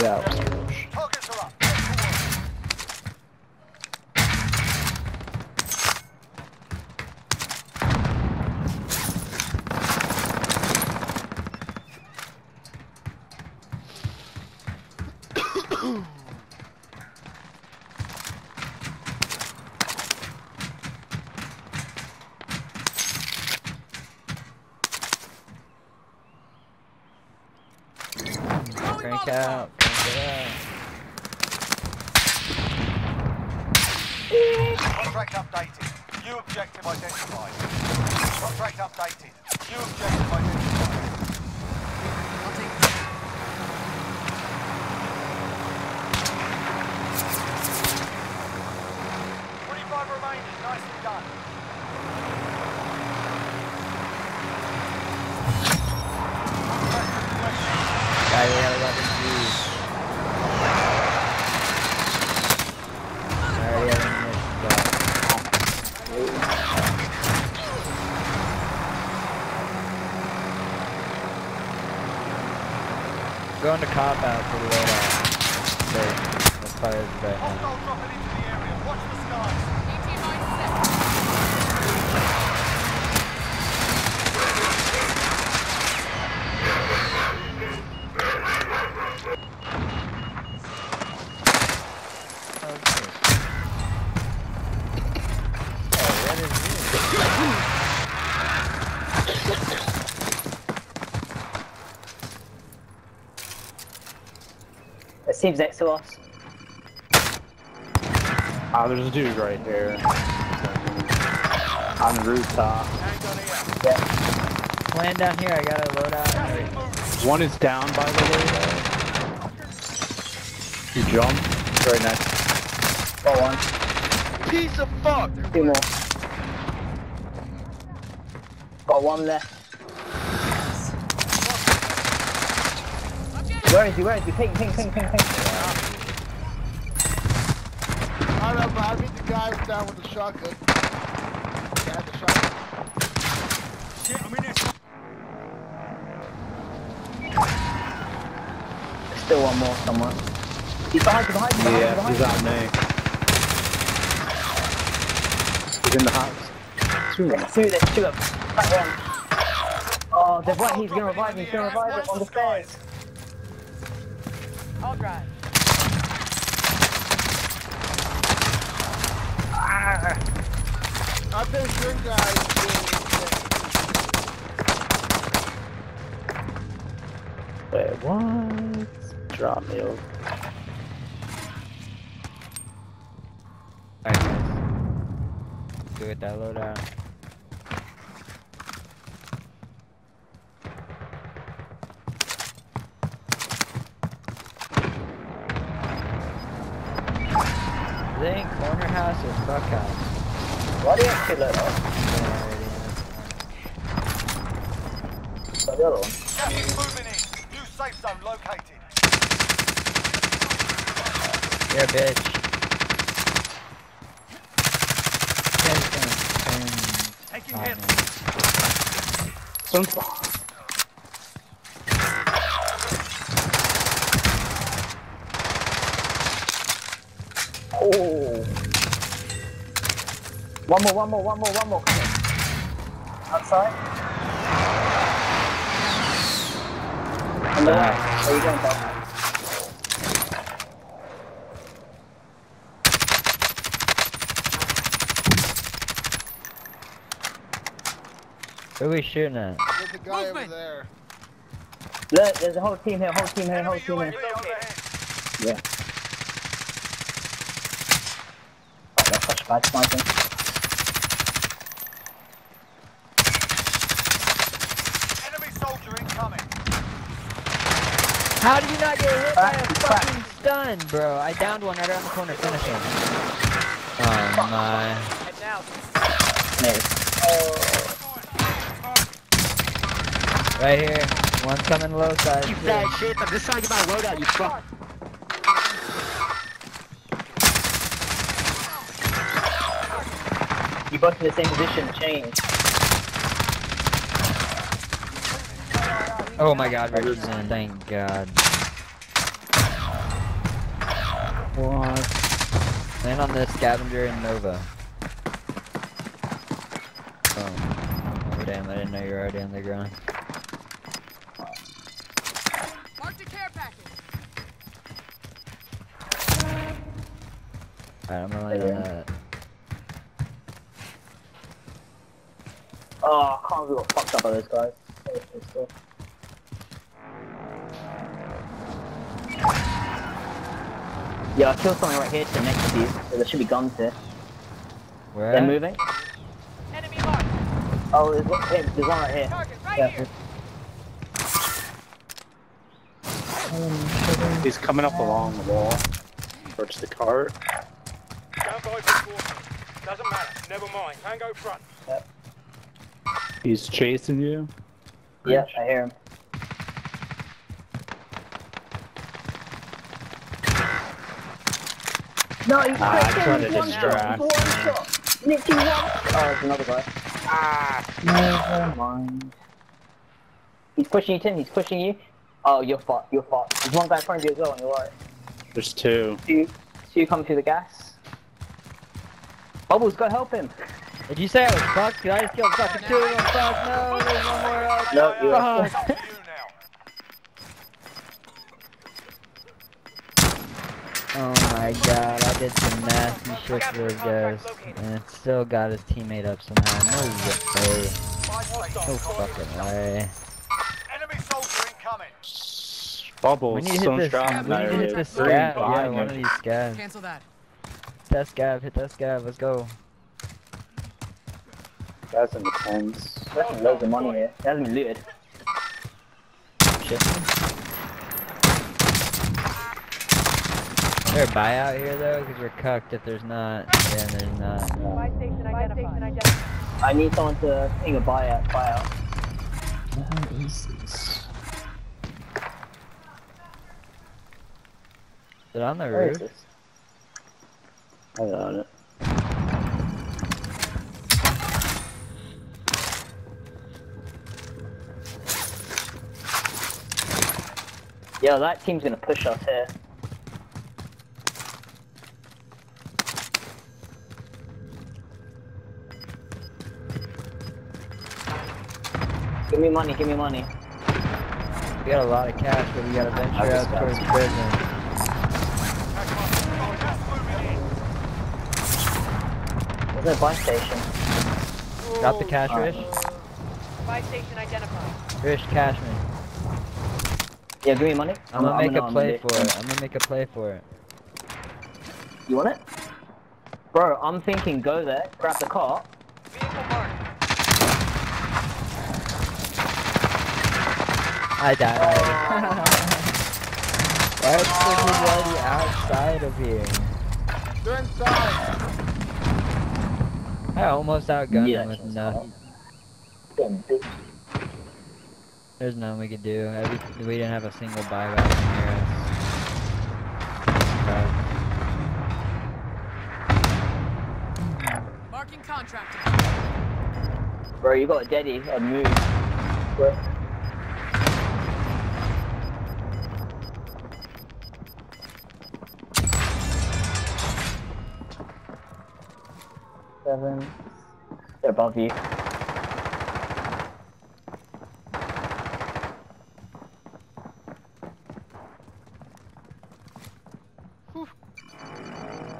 Yeah. Crank out. Contract updated. New objective identified. Contract updated. New objective identified. Remaining. Nicely done. Going to cop for the loadout. Let's fire it right. Hostile dropping into the area. Watch the skies. It seems next to us. Ah, there's a dude right here. On the rooftop. Land down here, I got a loadout. One is down by the way though. He jumped right next. Got one. Piece of fuck! Two more. Got one left. Where is he? Where is he? Ping, ping, ping, ping, ping. Yeah. I don't know, I beat the guys down with the shotgun. They had the shotgun. Shit, I'm in There's still one more somewhere. He's behind you, behind you, behind you, Yeah, behind he's you. on me. He's in the house. Two There's two, there's two of them. Back one. Oh, they've right, he's gonna revive him, he's gonna revive him on the stairs. I'll drive. Ah. I think your guys did Wait, what? Drop me over. Alright guys. Let's go get that loadout. House or fuck house? Why do you have to kill it? Yeah, the other one. Gas is moving in. New safe zone located. know. Bitch. Ken's gonna turn Taking hits. Some Oh. One more, one more, one more, one more. Come on. Outside. On the right. Where you going, Bob? Who are we shooting at? There's a guy over there. Look, there's a whole team here, whole team here, whole team here. Yeah. Oh, that's such bad sniping. Enemy soldier incoming. How did you not get hit by a Crack, crack. fucking stun, bro? I downed one right around the corner, finish him. Oh my. And now, Nice. Right here. One's coming low side. You too. fat shit, I'm just trying to get my loadout, you fuck. You both in the same position, change. Oh my god, Richardson, thank god. What? Land on the scavenger in Nova. Oh. oh damn, I didn't know you were already on the ground. Marked a care package. Alright, I'm gonna land on that. Oh, I can't believe what fucked up by those guys. Yeah, I killed something right here to the next to you. So there should be guns here. Where? They're moving. Enemy marked. Oh, there's one, here, there's one right here. Target right Yeah. here. Um, He's coming up along the wall. Towards the cart. Stand by for quarter. Doesn't matter. Never mind. Tango front. Yep. He's chasing you. Yeah, I hear him. No, he's Ah, I tried to one distract. shot, one shot. Literally one. Oh, there's another guy. Ah, never mind. He's pushing you, Tim. He's pushing you. Oh, you're fucked. You're fucked. There's one guy in front of you as well on your right. There's two. Two, two coming through the gas. Bubbles, go help him. Did you say I was fucked? Did I just kill fucking two of them? Fuck no, there's one more up. No, you are. Oh my god, I did some nasty shit to those guys. And it still got his teammate up somehow. No way. No fucking way. Enemy soldier incoming. We Bubbles. need to hit this, dropping we need to hit this Three scav. Yeah, one of these scavs. Cancel that. Hit that scav, hit that scav, let's go. That's intense. There's loads of money eh? here. It hasn't been looted. Shit. There a buyout here though? Because we're cucked if there's not. Yeah, there's not. Buy station identified. I need someone to ping a buyout. Buyout. What is this? Is it on the Where roof? I got it. Yeah, that team's gonna push us here. Give me money, give me money. We got a lot of cash, but we gotta venture I out just towards some. prison. There's no buy station. Drop the cash, Alright. Rish. Buy station identified. Rish, cash me. Yeah, give me money. I'm gonna make a I'm play gonna- for it. I'm gonna make a play for it. You want it? Bro, I'm thinking go there, grab the car. I died. That's freaking already outside of here. They're inside. I almost outgunned Yeah, him with nothing. There's nothing we could do. Every, we didn't have a single buyback near us. Marking contractor. Bro, you got a daddy, a move. Bro. Seven. They're above you.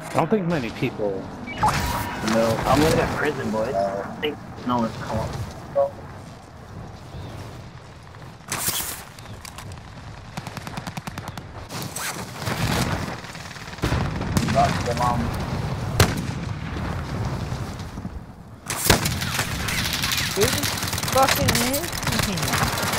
I don't think many people. know. I'm gonna prison, boys. I think no one's come up. That's the mom. Who just fucking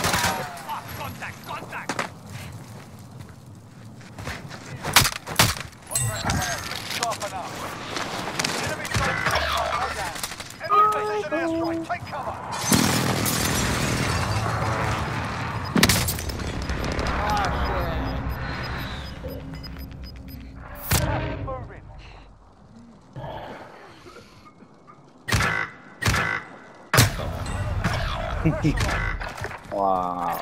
wow.